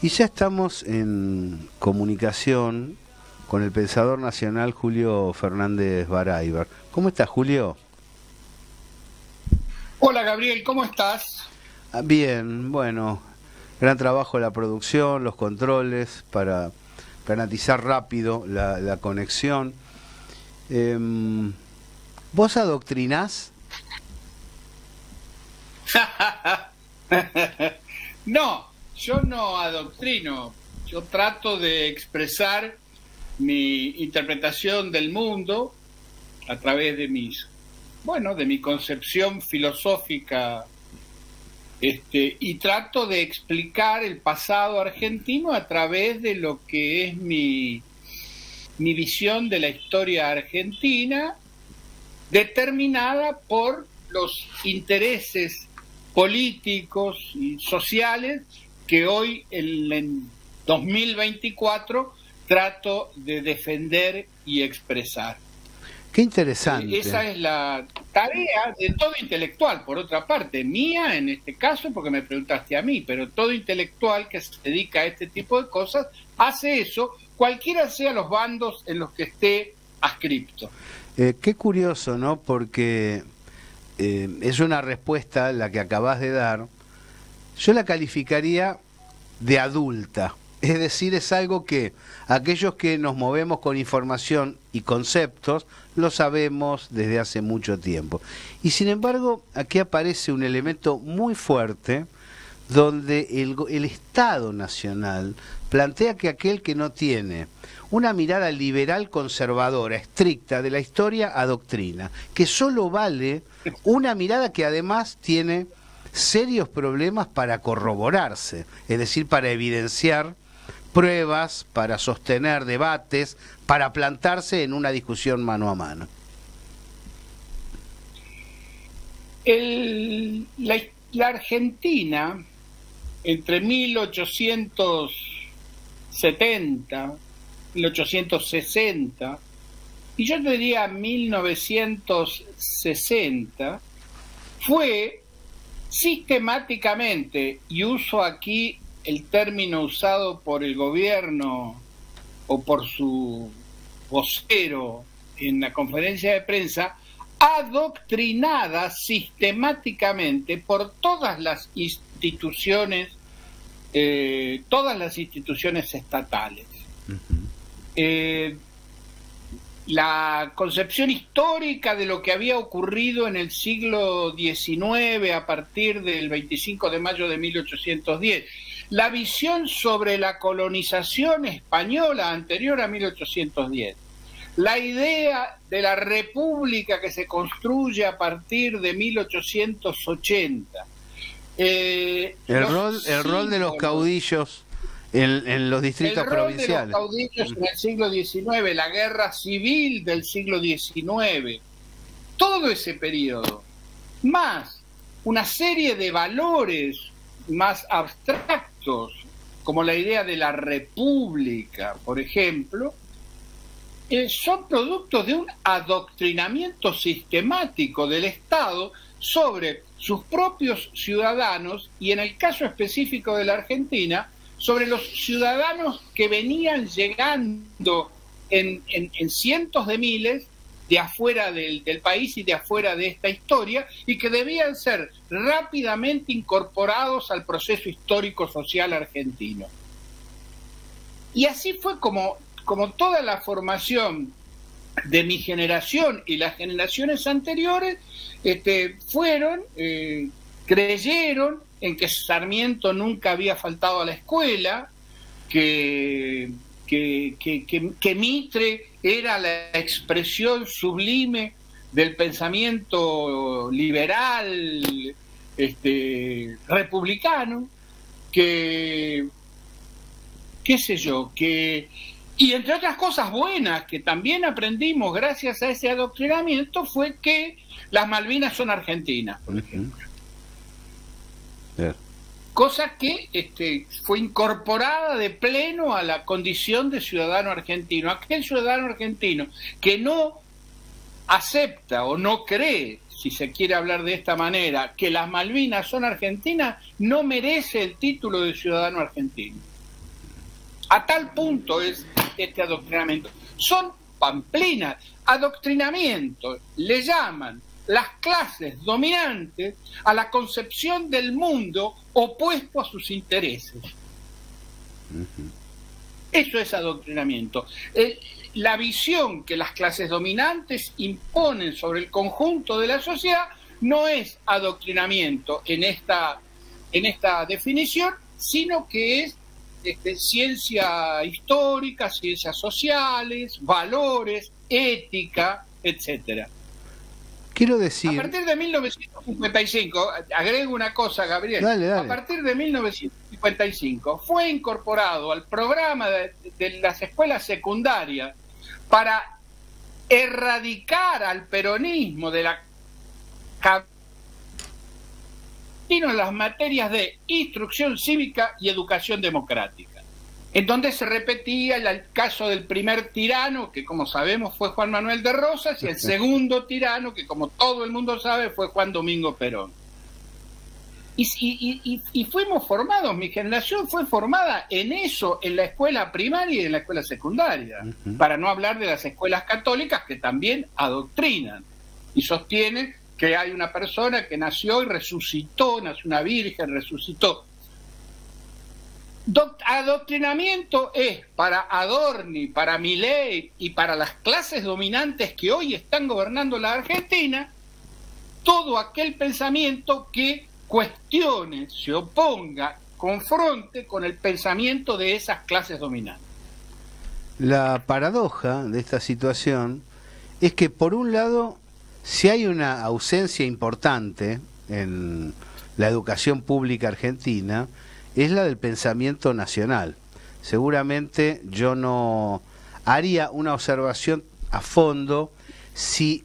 Y ya estamos en comunicación con el pensador nacional Julio Fernández Baraybar. ¿Cómo estás, Julio? Hola, Gabriel, ¿cómo estás? Ah, bien, bueno, gran trabajo la producción, los controles para garantizar rápido la, conexión. Em, ¿Vos adoctrinás? no, yo no adoctrino, yo trato de expresar mi interpretación del mundo a través de mis, bueno, de mi concepción filosófica este, y trato de explicar el pasado argentino a través de lo que es mi, mi visión de la historia argentina, determinada por los intereses políticos y sociales que hoy en, 2024 trato de defender y expresar. Qué interesante. Eh, esa es la tarea de todo intelectual, por otra parte, mía en este caso, porque me preguntaste a mí, pero todo intelectual que se dedica a este tipo de cosas hace eso, cualquiera sea los bandos en los que esté ascripto. Eh, qué curioso, ¿no? Porque eh, es una respuesta la que acabas de dar. Yo la calificaría de adulta. Es decir, es algo que aquellos que nos movemos con información y conceptos lo sabemos desde hace mucho tiempo. Y sin embargo, aquí aparece un elemento muy fuerte donde el, Estado Nacional plantea que aquel que no tiene una mirada liberal conservadora, estricta de la historia, adoctrina, que solo vale una mirada que además tiene serios problemas para corroborarse, es decir, para evidenciar pruebas, para sostener debates, para plantarse en una discusión mano a mano. la, Argentina, entre 1870, 1860, y yo diría 1960, fue sistemáticamente, y uso aquí el término usado por el gobierno o por su vocero en la conferencia de prensa, adoctrinada sistemáticamente por todas las instituciones, eh, todas las instituciones estatales la concepción histórica de lo que había ocurrido en el siglo XIX a partir del 25 de mayo de 1810, la visión sobre la colonización española anterior a 1810, la idea de la república que se construye a partir de 1880. Eh, el, rol, el rol de los caudillos en, los distritos el rol provinciales. De los caudillos en el siglo XIX, la guerra civil del siglo XIX, todo ese periodo, más una serie de valores más abstractos, como la idea de la república, por ejemplo, eh, son productos de un adoctrinamiento sistemático del Estado sobre sus propios ciudadanos y en el caso específico de la Argentina, sobre los ciudadanos que venían llegando en, cientos de miles de afuera del, país y de afuera de esta historia y que debían ser rápidamente incorporados al proceso histórico social argentino. Y así fue como, como toda la formación de mi generación y las generaciones anteriores este, fueron, eh, creyeron en que Sarmiento nunca había faltado a la escuela, que, que, Mitre era la expresión sublime del pensamiento liberal, este, republicano, que, qué sé yo, que... Y entre otras cosas buenas que también aprendimos gracias a ese adoctrinamiento fue que las Malvinas son argentinas, por ejemplo. Cosa que este, fue incorporada de pleno a la condición de ciudadano argentino. Aquel ciudadano argentino que no acepta o no cree, si se quiere hablar de esta manera, que las Malvinas son argentinas, no merece el título de ciudadano argentino. A tal punto es este adoctrinamiento. Son pamplinas, adoctrinamiento, le llaman las clases dominantes a la concepción del mundo opuesto a sus intereses. Eso es adoctrinamiento. la visión que las clases dominantes imponen sobre el conjunto de la sociedad no es adoctrinamiento en esta, en esta definición, sino que es este, ciencia histórica, ciencias sociales, valores, ética, etcétera. Quiero decir. A partir de 1955, agrego una cosa, Gabriel. A partir de 1955 fue incorporado al programa de, las escuelas secundarias para erradicar al peronismo de la en las materias de instrucción cívica y educación democrática en donde se repetía el caso del primer tirano, que como sabemos fue Juan Manuel de Rosas, y el segundo tirano, que como todo el mundo sabe fue Juan Domingo Perón. Y, fuimos formados, mi generación fue formada en eso, en la escuela primaria y en la escuela secundaria, para no hablar de las escuelas católicas que también adoctrinan y sostienen que hay una persona que nació y resucitó, nació una virgen, resucitó adoctrinamiento es para Adorni, para Milei y para las clases dominantes que hoy están gobernando la Argentina, todo aquel pensamiento que cuestione, se oponga, confronte con el pensamiento de esas clases dominantes. La paradoja de esta situación es que por un lado, si hay una ausencia importante en la educación pública argentina, es la del pensamiento nacional. Seguramente yo no haría una observación a fondo si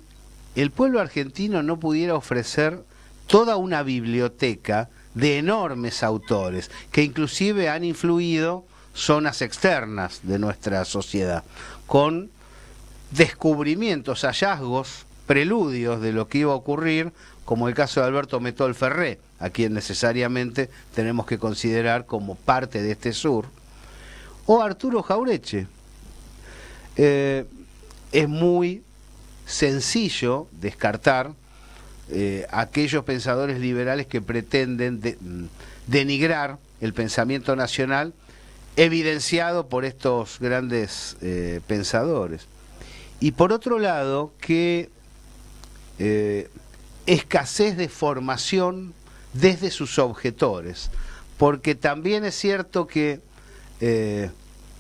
el pueblo argentino no pudiera ofrecer toda una biblioteca de enormes autores que inclusive han influido zonas externas de nuestra sociedad, con descubrimientos, hallazgos, preludios de lo que iba a ocurrir, como el caso de Alberto Metol Ferré, a quien necesariamente tenemos que considerar como parte de este sur, o Arturo Jaureche. Eh, es muy sencillo descartar eh, aquellos pensadores liberales que pretenden mm, denigrar el pensamiento nacional evidenciado por estos grandes eh, pensadores. Y por otro lado, que escasez de formación desde sus objetores, porque también es cierto que eh,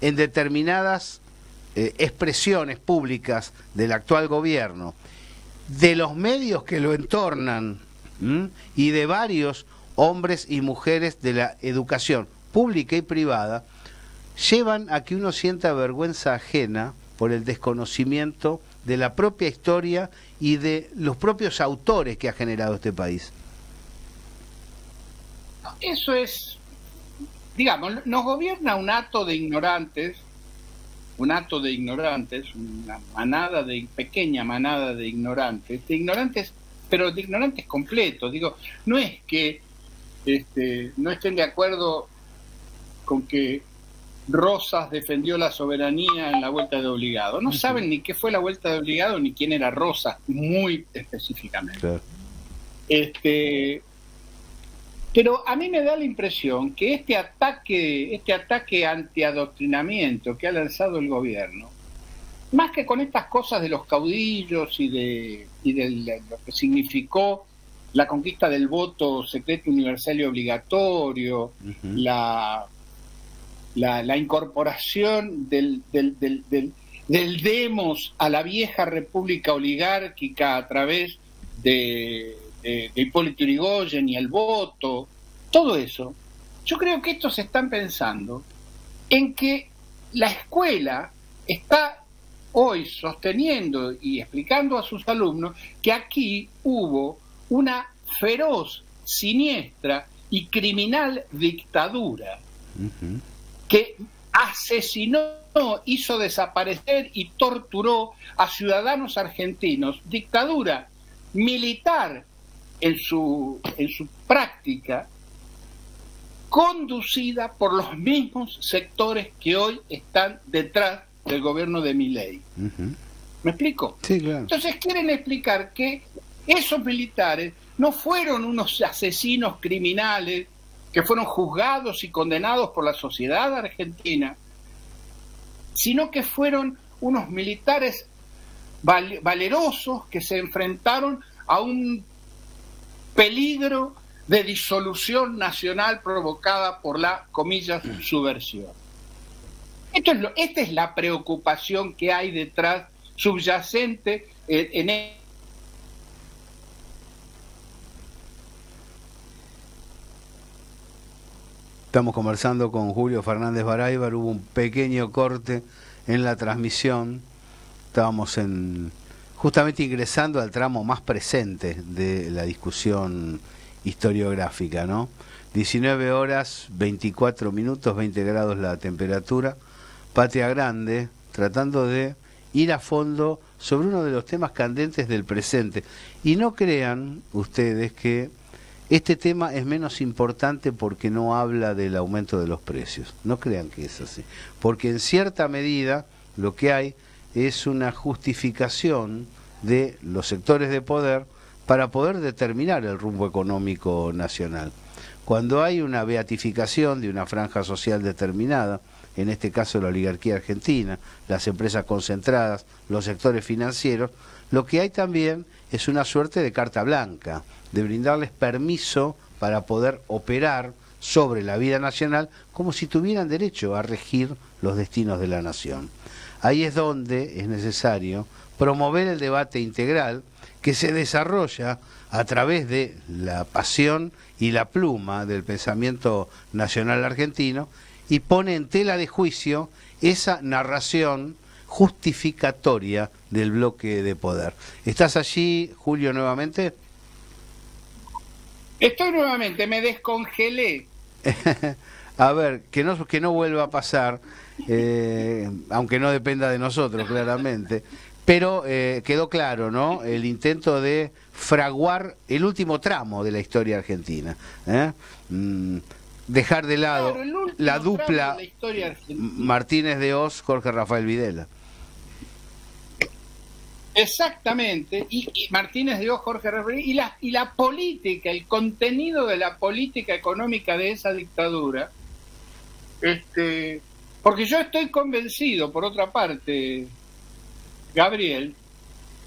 en determinadas eh, expresiones públicas del actual gobierno, de los medios que lo entornan y de varios hombres y mujeres de la educación pública y privada, llevan a que uno sienta vergüenza ajena por el desconocimiento de la propia historia y de los propios autores que ha generado este país. Eso es, digamos, nos gobierna un acto de ignorantes, un acto de ignorantes, una manada de, pequeña manada de ignorantes, de ignorantes, pero de ignorantes completos. Digo, no es que este, no estén de acuerdo con que Rosas defendió la soberanía en la vuelta de obligado. No saben ni qué fue la vuelta de obligado ni quién era Rosas, muy específicamente. Este, pero a mí me da la impresión que este ataque, este ataque antiadoctrinamiento que ha lanzado el gobierno, más que con estas cosas de los caudillos y de, y de lo que significó la conquista del voto secreto universal y obligatorio, la, la, incorporación del, del, del, del, demos a la vieja república oligárquica a través de, de, Hipólito Yrigoyen y el voto, todo eso, yo creo que estos están pensando en que la escuela está hoy sosteniendo y explicando a sus alumnos que aquí hubo una feroz, siniestra y criminal dictadura que asesinó, hizo desaparecer y torturó a ciudadanos argentinos. Dictadura militar en su, en su práctica, conducida por los mismos sectores que hoy están detrás del gobierno de Milei. ¿Me explico? Sí, claro. Entonces quieren explicar que esos militares no fueron unos asesinos criminales que fueron juzgados y condenados por la sociedad argentina, sino que fueron unos militares valerosos que se enfrentaron a un peligro de disolución nacional provocada por la, comillas, subversión. Esto es lo, esta es la preocupación que hay detrás, subyacente eh, en, Estamos conversando con Julio Fernández Baraybar, hubo un pequeño corte en la transmisión, estábamos en justamente ingresando al tramo más presente de la discusión historiográfica, ¿no? 19 horas, 24 minutos, 20 grados la temperatura, Patria Grande, tratando de ir a fondo sobre uno de los temas candentes del presente. Y no crean ustedes que este tema es menos importante porque no habla del aumento de los precios. No crean que es así. Porque en cierta medida lo que hay es una justificación de los sectores de poder para poder determinar el rumbo económico nacional. Cuando hay una beatificación de una franja social determinada, en este caso la oligarquía argentina, las empresas concentradas, los sectores financieros, lo que hay también es una suerte de carta blanca, de brindarles permiso para poder operar sobre la vida nacional como si tuvieran derecho a regir los destinos de la nación. Ahí es donde es necesario promover el debate integral que se desarrolla a través de la pasión y la pluma del pensamiento nacional argentino y pone en tela de juicio esa narración justificatoria del bloque de poder. ¿Estás allí, Julio, nuevamente? Estoy nuevamente, me descongelé. a ver, que no, que no vuelva a pasar, eh, aunque no dependa de nosotros, claramente. Pero eh, quedó claro, ¿no? El intento de fraguar el último tramo de la historia argentina. ¿eh? Mm, dejar de lado la dupla Martínez de Oz, Jorge Rafael Videla. Exactamente, y, Martínez de Oz, Jorge Rafael, y la, y la política, el contenido de la política económica de esa dictadura, este, porque yo estoy convencido, por otra parte, Gabriel,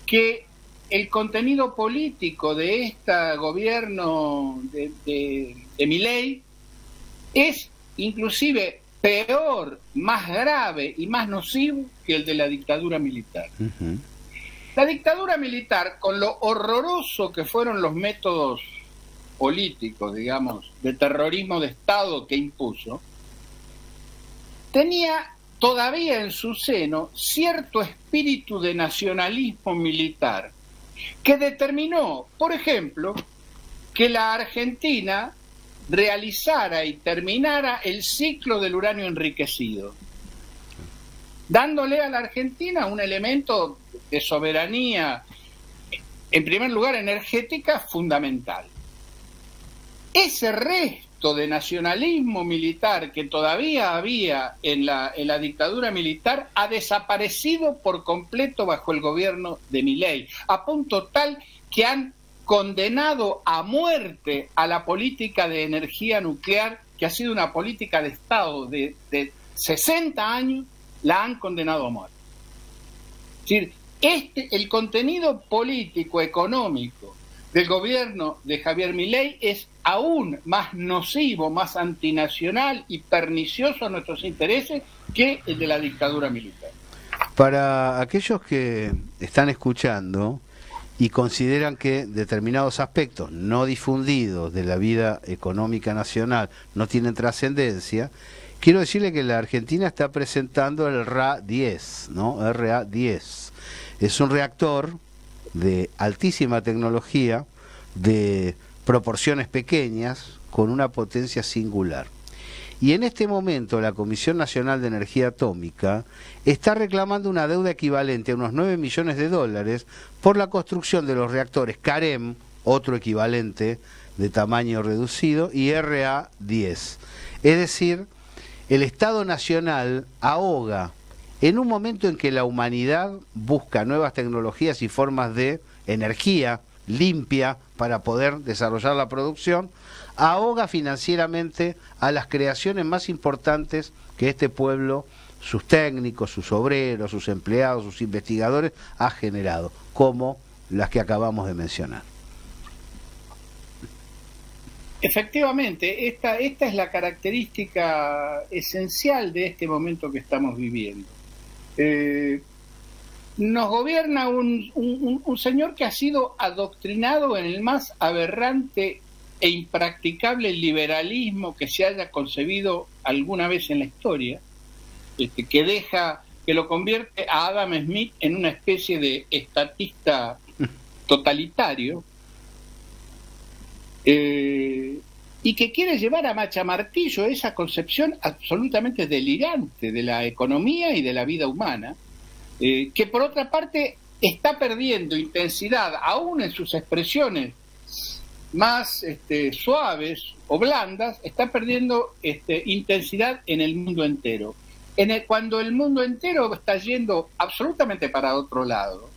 que el contenido político de este gobierno de, de, de es inclusive peor, más grave y más nocivo que el de la dictadura militar. La dictadura militar, con lo horroroso que fueron los métodos políticos, digamos, de terrorismo de Estado que impuso, tenía todavía en su seno cierto espíritu de nacionalismo militar que determinó, por ejemplo, que la Argentina realizara y terminara el ciclo del uranio enriquecido, dándole a la Argentina un elemento de soberanía, en primer lugar energética, fundamental. Ese resto de nacionalismo militar que todavía había en la, en la dictadura militar ha desaparecido por completo bajo el gobierno de Milei, a punto tal que han condenado a muerte a la política de energía nuclear, que ha sido una política de Estado de, de 60 años, la han condenado a muerte. Es decir, este, el contenido político, económico del gobierno de Javier Milei es aún más nocivo, más antinacional y pernicioso a nuestros intereses que el de la dictadura militar. Para aquellos que están escuchando, y consideran que determinados aspectos no difundidos de la vida económica nacional no tienen trascendencia, quiero decirle que la Argentina está presentando el RA-10, ¿no? RA-10. Es un reactor de altísima tecnología, de proporciones pequeñas, con una potencia singular. Y en este momento la Comisión Nacional de Energía Atómica está reclamando una deuda equivalente a unos 9 millones de dólares por la construcción de los reactores CAREM, otro equivalente de tamaño reducido y RA10. Es decir, el Estado Nacional ahoga en un momento en que la humanidad busca nuevas tecnologías y formas de energía limpia para poder desarrollar la producción, ahoga financieramente a las creaciones más importantes que este pueblo, sus técnicos, sus obreros, sus empleados, sus investigadores, ha generado, como las que acabamos de mencionar. Efectivamente, esta, esta es la característica esencial de este momento que estamos viviendo. Eh, nos gobierna un, señor que ha sido adoctrinado en el más aberrante e impracticable liberalismo que se haya concebido alguna vez en la historia, este, que deja, que lo convierte a Adam Smith en una especie de estatista totalitario, eh, y que quiere llevar a machamartillo esa concepción absolutamente delirante de la economía y de la vida humana, eh, que por otra parte está perdiendo intensidad aún en sus expresiones más este, suaves o blandas, está perdiendo este, intensidad en el mundo entero. En el, cuando el mundo entero está yendo absolutamente para otro lado,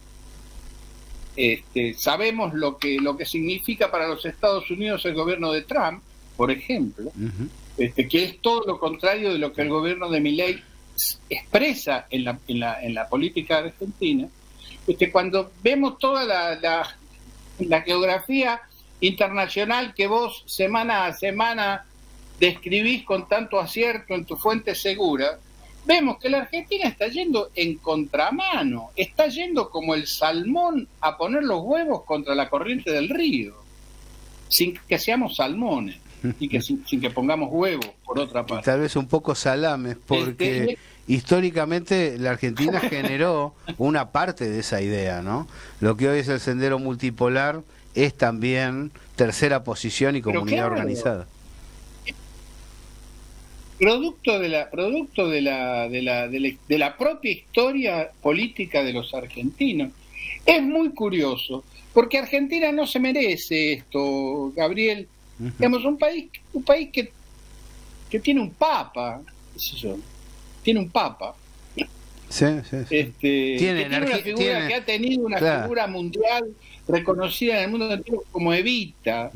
este, sabemos lo que, lo que significa para los Estados Unidos el gobierno de Trump, por ejemplo, este, que es todo lo contrario de lo que el gobierno de Milley expresa en la, en la, en la política argentina. Este, cuando vemos toda la, la, la geografía internacional que vos semana a semana describís con tanto acierto en tu fuente segura, vemos que la Argentina está yendo en contramano, está yendo como el salmón a poner los huevos contra la corriente del río, sin que seamos salmones y que sin, que pongamos huevos, por otra parte. Tal vez un poco salames, porque este, históricamente la Argentina generó una parte de esa idea, ¿no? Lo que hoy es el sendero multipolar es también tercera posición y comunidad organizada. Producto de la producto de la, de la, de la, propia historia política de los argentinos. Es muy curioso, porque Argentina no se merece esto, Gabriel. Digamos, un país, un país que, que tiene un papa, tiene un papa. Sí, sí, Este, tiene, una figura que ha tenido una figura mundial reconocida en el mundo entero como Evita,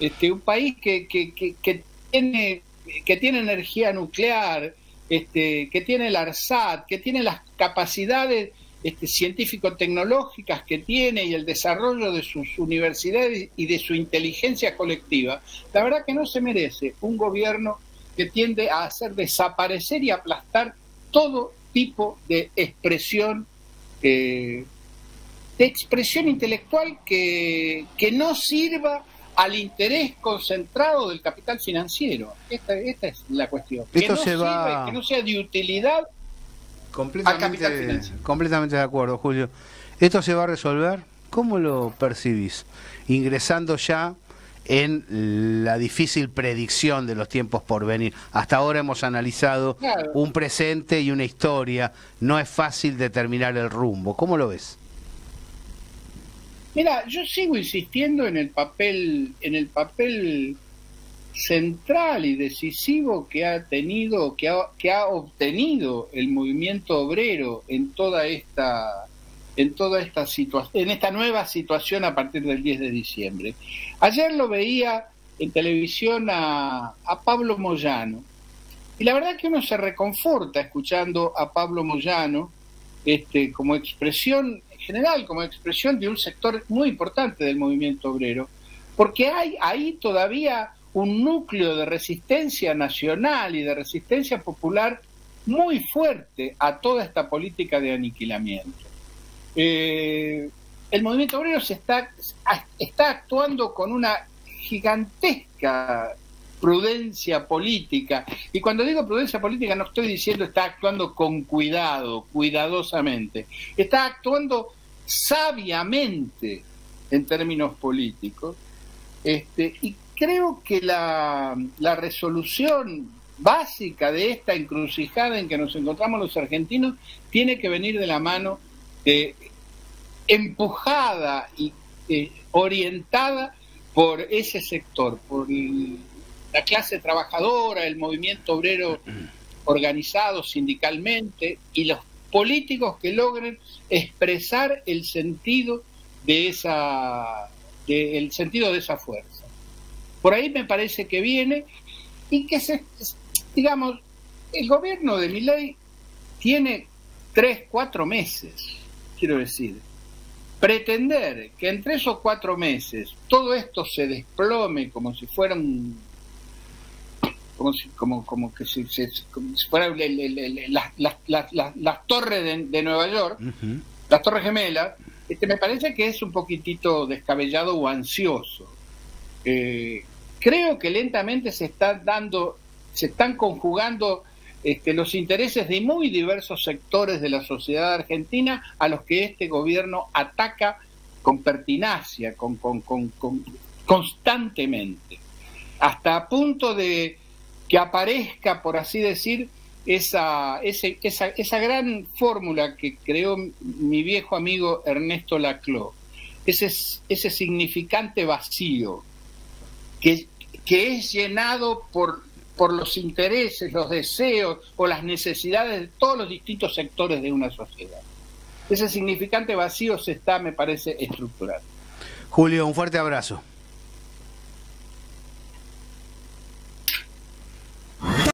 este, un país que, que, que, tiene, que tiene energía nuclear, este, que tiene el ARSAT, que tiene las capacidades este, científico-tecnológicas que tiene y el desarrollo de sus universidades y de su inteligencia colectiva, la verdad que no se merece un gobierno que tiende a hacer desaparecer y aplastar todo tipo de expresión eh, de expresión intelectual que, que no sirva al interés concentrado del capital financiero. Esta, esta es la cuestión. que no se va... que no sea de utilidad completamente, al capital financiero. Completamente de acuerdo, Julio. ¿Esto se va a resolver? ¿Cómo lo percibís? Ingresando ya en la difícil predicción de los tiempos por venir. Hasta ahora hemos analizado un presente y una historia. No es fácil determinar el rumbo. ¿Cómo lo ves? Mira, yo sigo insistiendo en el papel, en el papel central y decisivo que ha tenido, que ha, que ha obtenido el movimiento obrero en toda esta en toda esta situación, en esta nueva situación a partir del 10 de diciembre. Ayer lo veía en televisión a, a Pablo Moyano, y la verdad que uno se reconforta escuchando a Pablo Moyano este, como expresión general como expresión de un sector muy importante del movimiento obrero, porque hay ahí todavía un núcleo de resistencia nacional y de resistencia popular muy fuerte a toda esta política de aniquilamiento. Eh, el movimiento obrero se está, está actuando con una gigantesca prudencia política. Y cuando digo prudencia política no estoy diciendo está actuando con cuidado, cuidadosamente. Está actuando sabiamente en términos políticos. Este, y creo que la, la resolución básica de esta encrucijada en que nos encontramos los argentinos tiene que venir de la mano empujada y eh, orientada por ese sector, por la clase trabajadora, el movimiento obrero organizado sindicalmente y los políticos que logren expresar el sentido de esa el sentido de esa fuerza. Por ahí me parece que viene y que se digamos el gobierno de Milei tiene tres, cuatro meses, quiero decir. Pretender que en tres o cuatro meses todo esto se desplome como si fuera un como si, como, como que si, fuera las torres de, Nueva York, las torres gemelas, este, me parece que es un poquitito descabellado o ansioso. Eh, creo que lentamente se están dando, se están conjugando este, los intereses de muy diversos sectores de la sociedad argentina a los que este gobierno ataca con pertinacia, con, constantemente, hasta a punto de que aparezca, por así decir, esa, esa, esa gran fórmula que creó mi viejo amigo Ernesto Laclau, ese, ese significante vacío que, que es llenado por por los intereses, los deseos o las necesidades de todos los distintos sectores de una sociedad. Ese significante vacío se está, me parece, estructurando. Julio, un fuerte abrazo.